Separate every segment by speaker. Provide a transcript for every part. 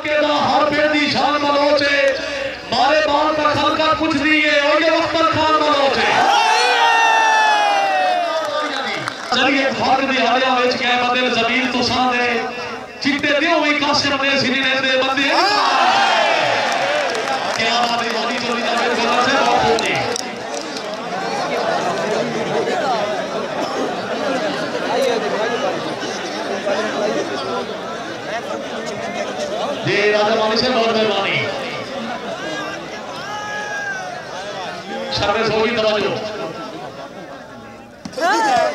Speaker 1: کے دا ہر پہ دی شان ملوچے مارے بال پر خلقہ کچھ دیئے اور یہ وقت پر خان ملوچے چلیے بھاگ دی آیا ویچ کے بدل زمین تو ساندے۔ چیتے دیو ہوئی قاسم نے سنینے دے بندے যে রাজা মানুষের গর্বের বাণী সামনে সংগীত বাজো।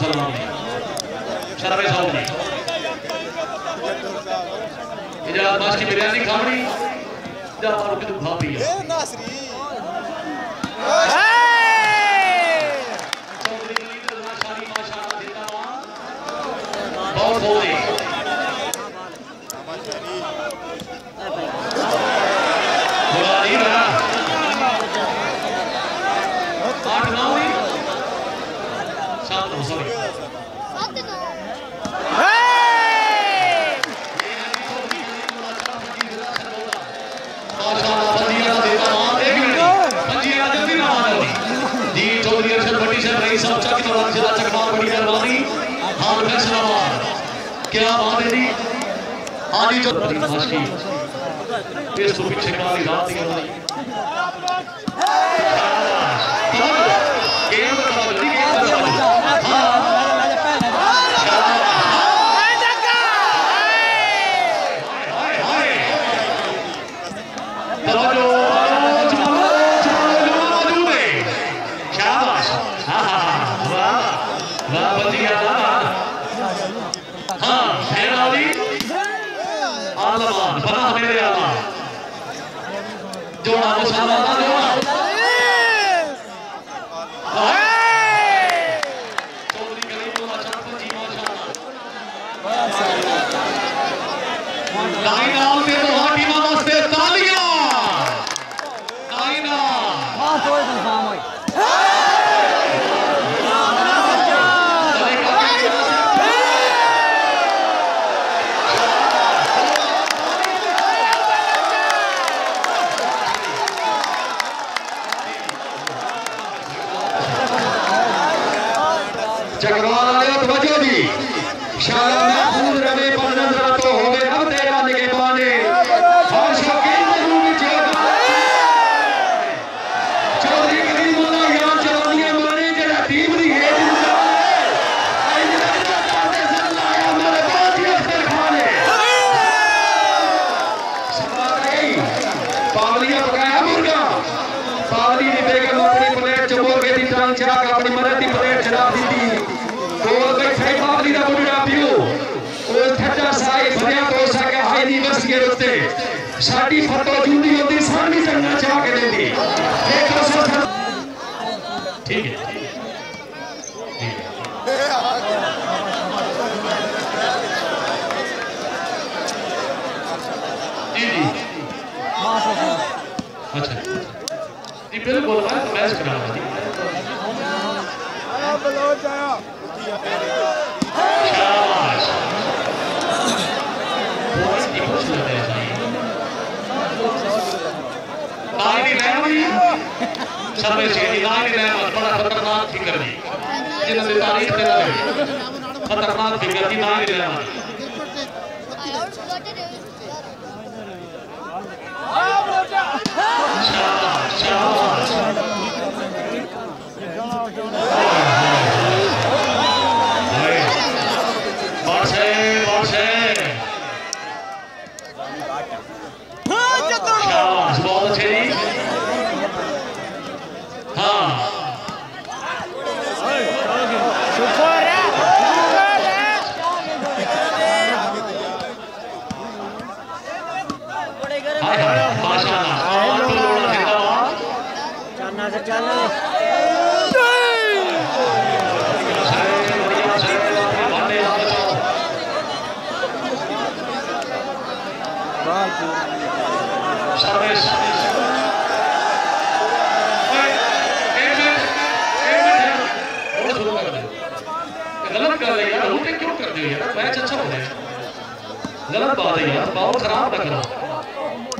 Speaker 1: السلام شرف صاحب جی اجازت باش کی بریانی کھاڑی جا کہ تو کھا پی ہے۔ دیتا ہوا بہت اس کو پیچھے کاری رات جوڑا۔ مسالہ جوڑا چودری لائن آؤ
Speaker 2: Shut up. کول بیٹھے دا بڑھڑا پیو او تھٹا سائی بھریا تو سکے ہائی دی بس کے رتے فتو جوندی ہوتی سانی چنگا چاہ کے دیں دی سو
Speaker 1: ٹھیک ہے اچھا بالکل میں میچ لگے سروے چیزی نائنی لیوی بڑا خطرناک فکر دی جنہوں نے تاریخ دے رہے خطرناک فکر دی نائنی لیوی شاباش چلو غلط کیوں کر دی ہے۔ میچ اچھا ہو رہا ہے غلط بات ہے۔ یار باؤ خراب نہ کرو۔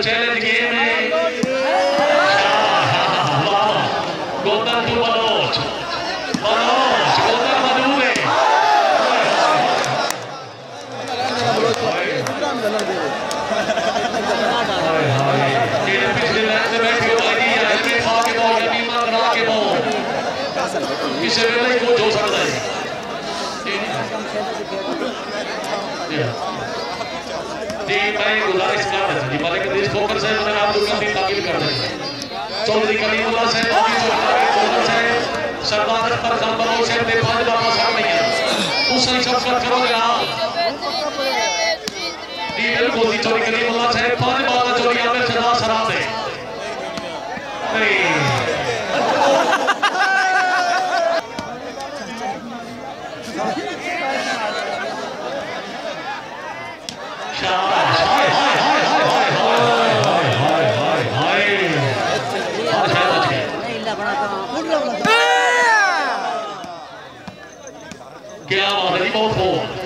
Speaker 1: کو چیلنج گیم ہے گوتم تو بلوچ پچھلے حاجی مالک دیس بھوکر صاحب نے آپ دوکہ بھی قابل کر دیتا ہے چودری کریم اللہ صاحب آبی چودری کریم اللہ صاحب سربادر پر خلپنو صاحب دے پانچ بابا صاحب نہیں ہے اس سے چپ کر کرو گیا ڈیل کوزی چودری کریم اللہ صاحب پانچ بابا چودری آمیر صدا سراب دے نہیں۔ Gallo, more Ford.